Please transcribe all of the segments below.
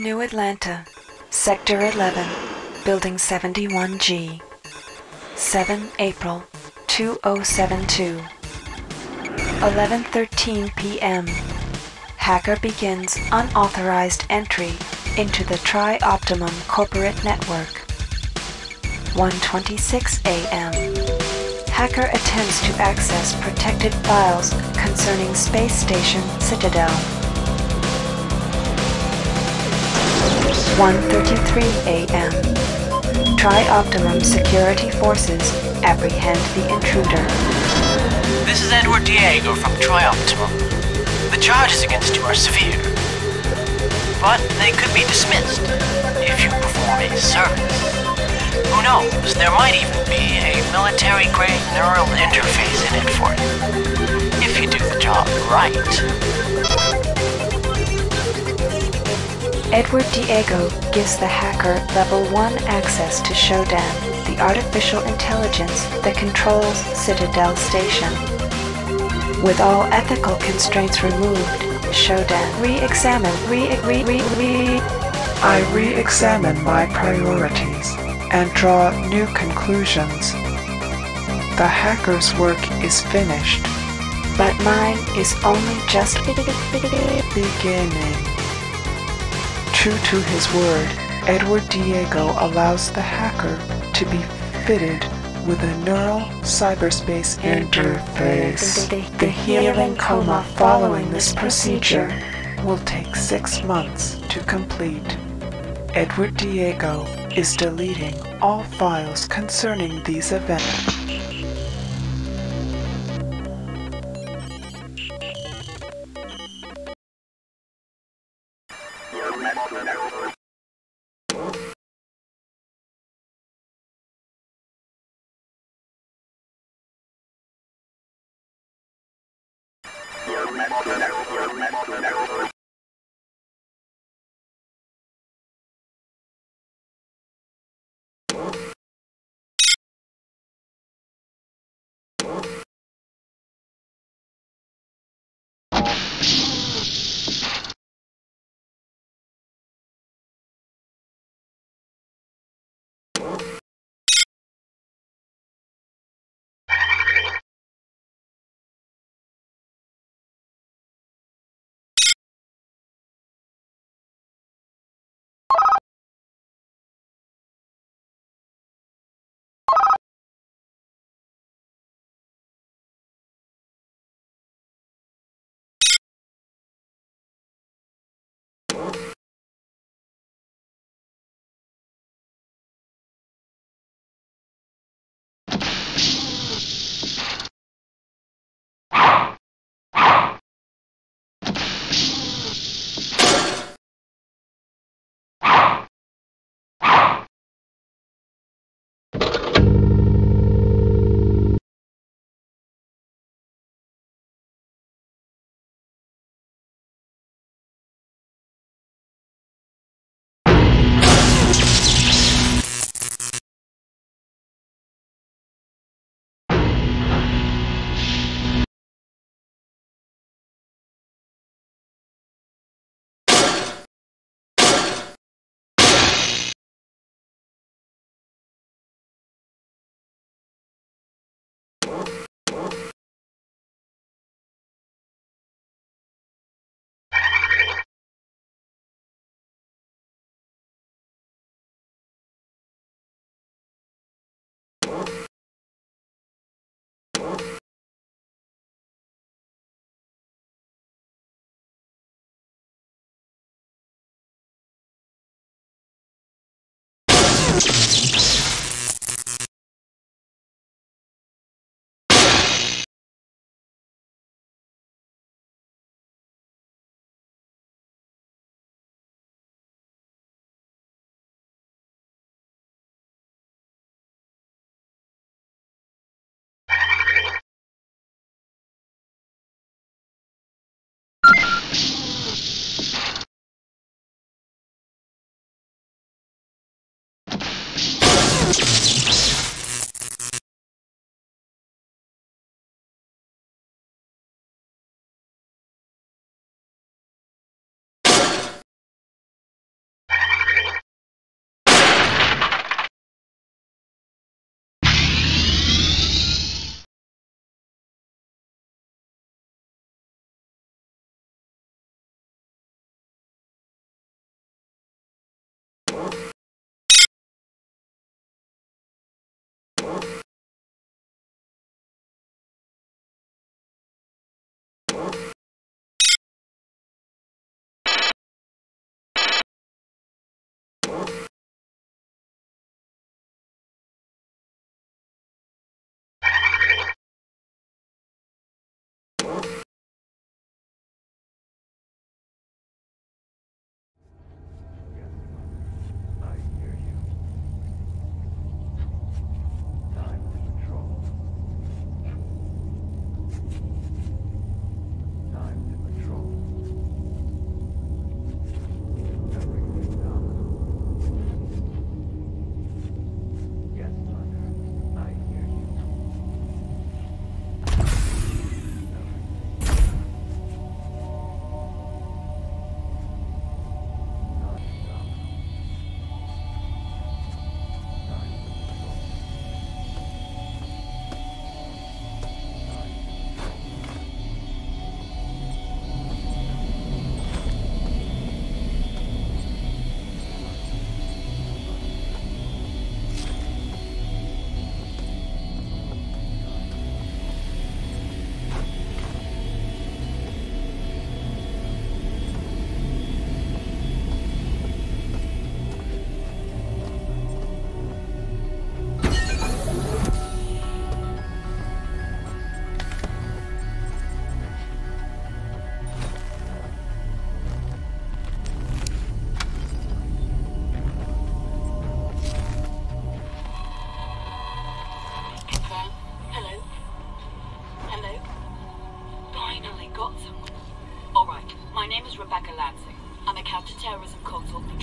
New Atlanta, Sector 11, Building 71G. 7 April 2072. 11:13 p.m. Hacker begins unauthorized entry into the Tri-Optimum corporate network. 1:26 a.m. Hacker attempts to access protected files concerning space station Citadel. 1:33 a.m. Tri-Optimum security forces apprehend the intruder. This is Edward Diego from Tri-Optimum. The charges against you are severe, but they could be dismissed if you perform a service. Who knows, there might even be a military-grade neural interface in it for you, if you do the job right. Edward Diego gives the hacker level 1 access to Shodan, the artificial intelligence that controls Citadel Station. With all ethical constraints removed, Shodan re-examine, re re re re I re-examine my priorities and draw new conclusions. The hacker's work is finished, but mine is only just beginning. True to his word, Edward Diego allows the hacker to be fitted with a neural cyberspace interface. The healing coma following this procedure will take six months to complete. Edward Diego is deleting all files concerning these events.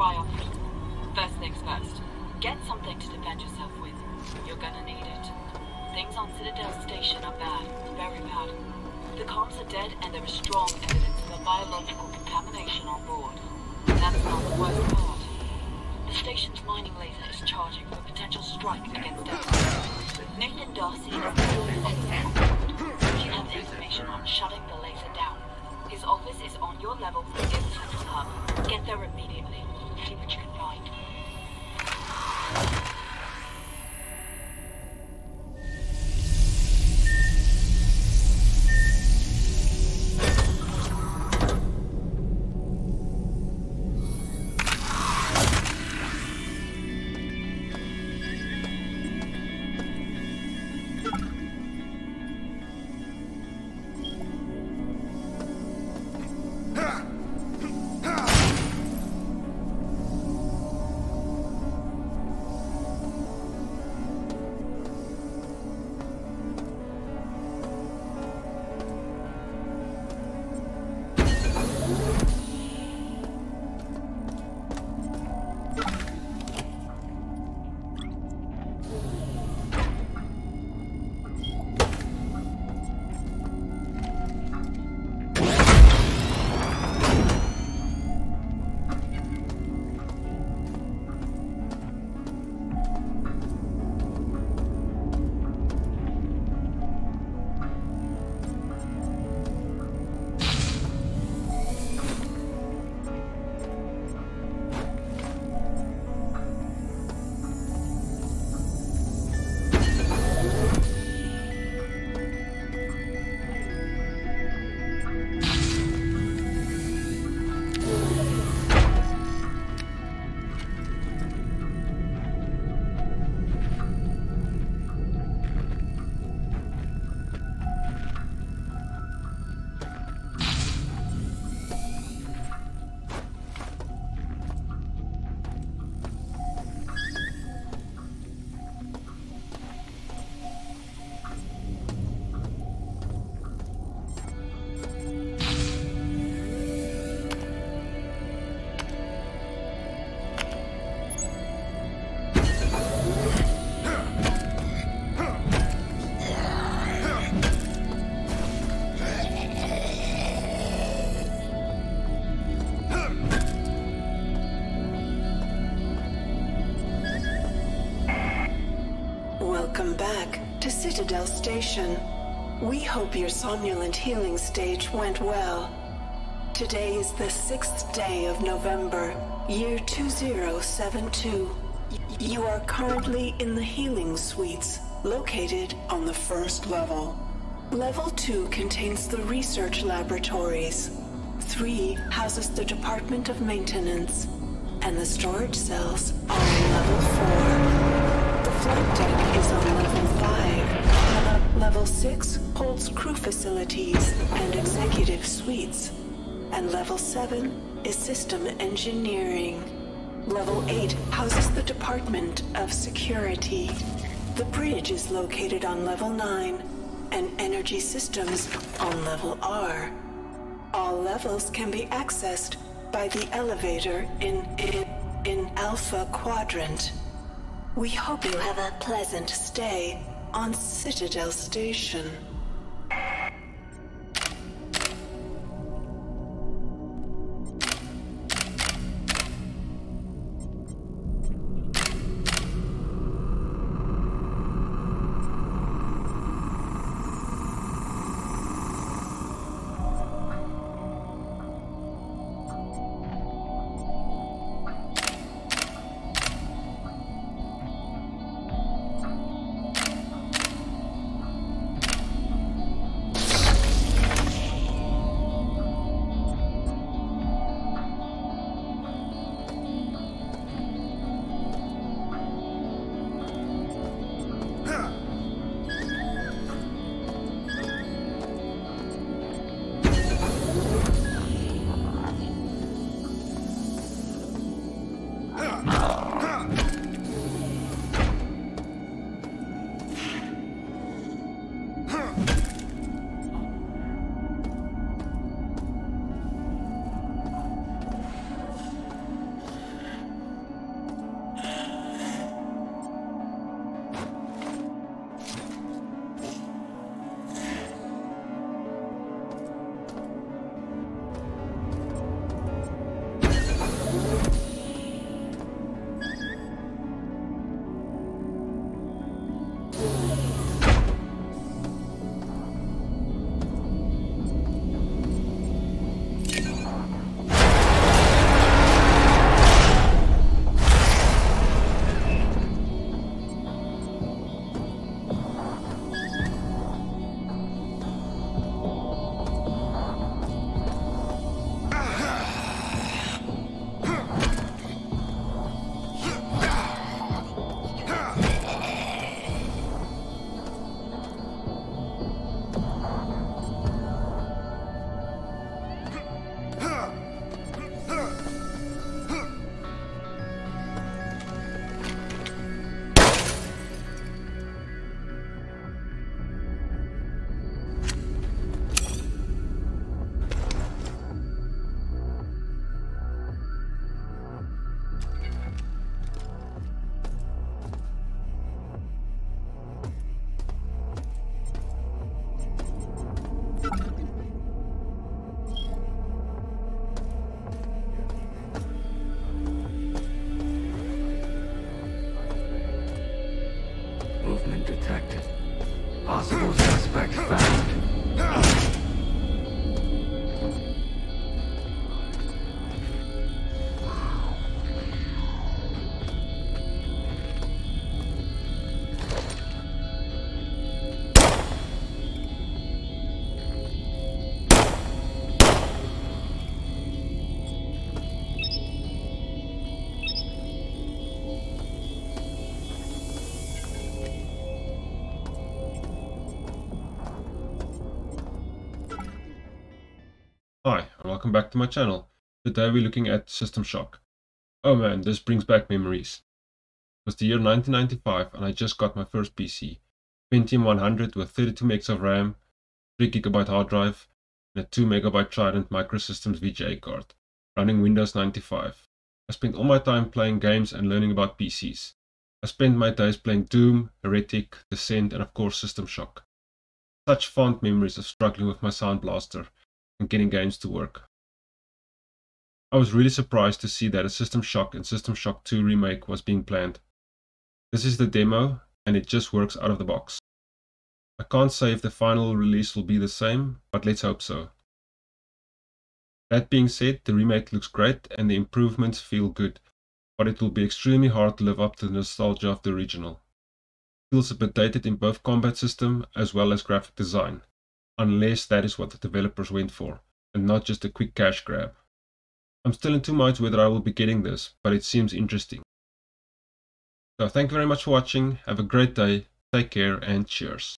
First things first, get something to defend yourself with. You're gonna need it. Things on Citadel Station are bad, very bad. The comms are dead and there is strong evidence of a biological contamination on board. That's not the worst part. The station's mining laser is charging for a potential strike against us. Nathan D'Arcy is still If Citadel Station. We hope your somnolent healing stage went well. Today is the sixth day of November, year 2072. You are currently in the healing suites, located on the first level. Level 2 contains the research laboratories. 3 houses the Department of Maintenance. And the storage cells are on level 4. The flight deck is on level 5. Level 6 holds crew facilities and executive suites. And Level 7 is system engineering. Level 8 houses the Department of Security. The bridge is located on Level 9, and energy systems on Level R. All levels can be accessed by the elevator in, in, in Alpha Quadrant. We hope you have a pleasant stay on Citadel Station. Welcome back to my channel. Today we're looking at System Shock. Oh man, this brings back memories. It was the year 1995 and I just got my first PC. Pentium 100 with 32 megs of RAM, 3GB hard drive, and a 2MB Trident Microsystems VGA card, running Windows 95. I spent all my time playing games and learning about PCs. I spent my days playing Doom, Heretic, Descent, and of course System Shock. Such fond memories of struggling with my Sound Blaster and getting games to work. I was really surprised to see that a System Shock and System Shock 2 remake was being planned. This is the demo and it just works out of the box. I can't say if the final release will be the same, but let's hope so. That being said, the remake looks great and the improvements feel good, but it will be extremely hard to live up to the nostalgia of the original. It feels a bit dated in both combat system as well as graphic design, unless that is what the developers went for, and not just a quick cash grab. I'm still in two minds whether I will be getting this, but it seems interesting. So thank you very much for watching, have a great day, take care and cheers.